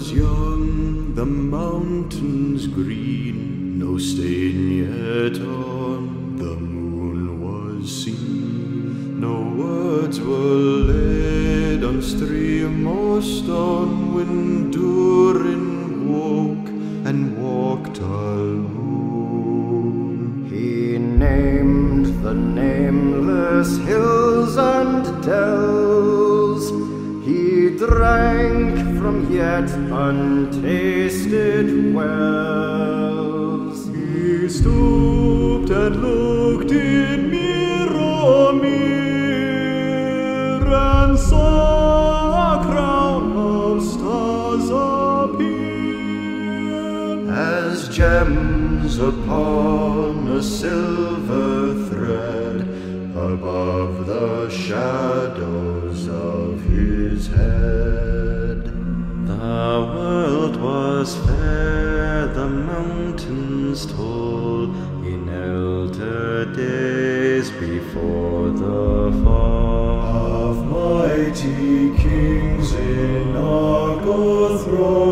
sun, the mountains green, no stain yet on the moon was seen. No words were laid on stream or stone when Durin woke and walked alone. He named the nameless hills and dells. He drank yet untasted wells. He stooped and looked in mirror, mirror, and saw a crown of stars appear as gems upon a silver thread above the shadows of his head. Before the fall. Of mighty kings in throned and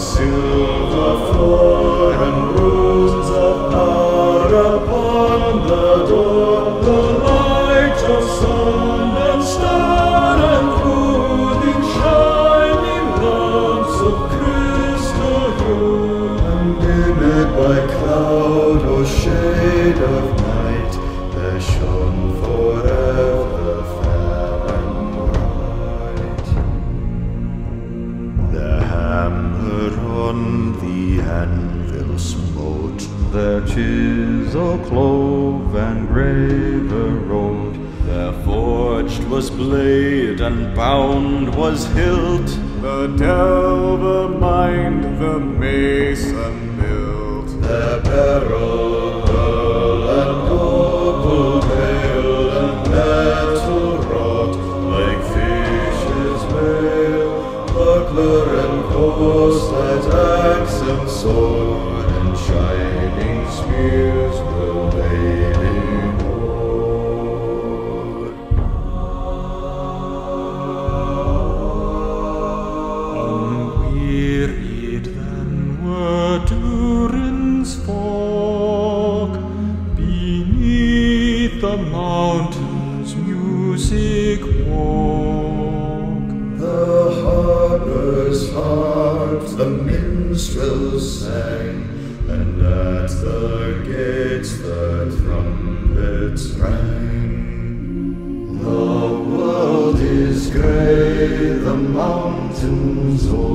silver floor anvil smote, there chisel clove and graver wrote. There forged was blade and bound was hilt. The delver mined, the mason built. There beryl, pearl, and opal veil, and metal wrought like fishes' mail. Buckler and corselet, axe and sword, and shining spears will laid in hoard. Unwearied then were Durin's folk beneath the mountain's music walk. The harpers harped, the minstrels sang, and at the gates the trumpets rang. The world is grey, the mountains old,